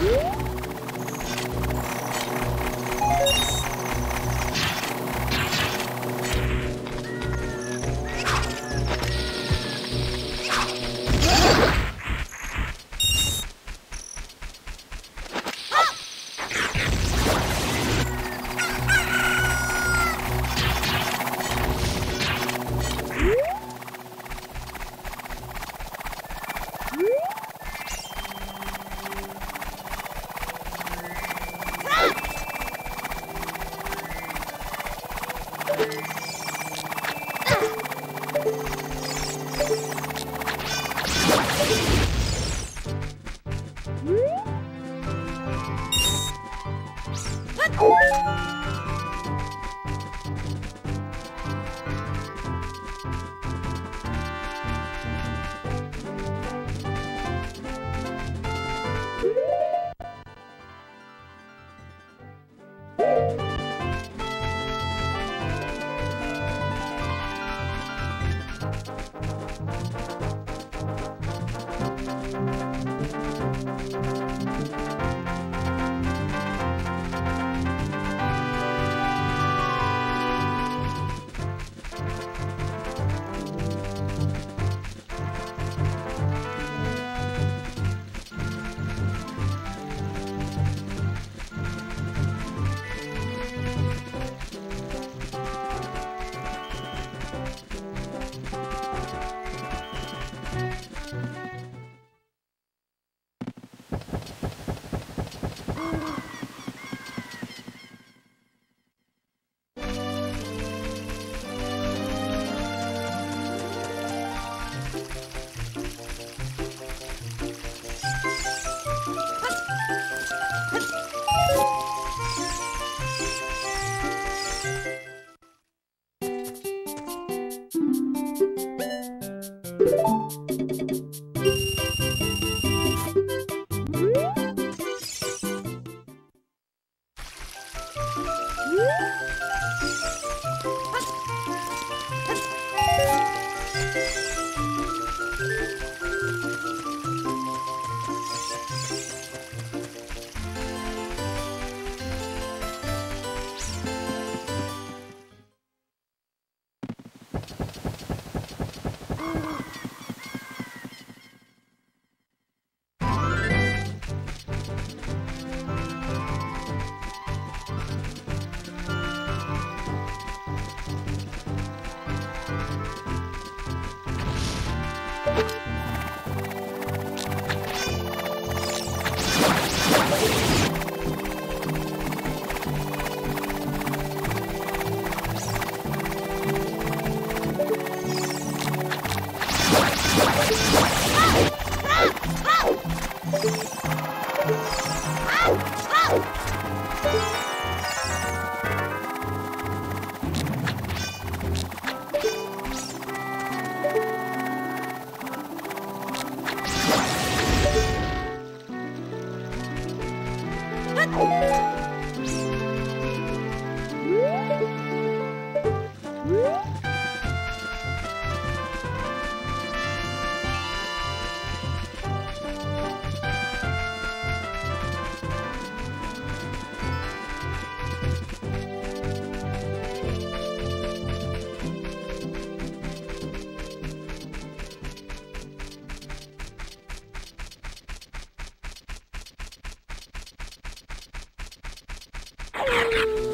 Yeah. Oh! Yeah.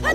Huh?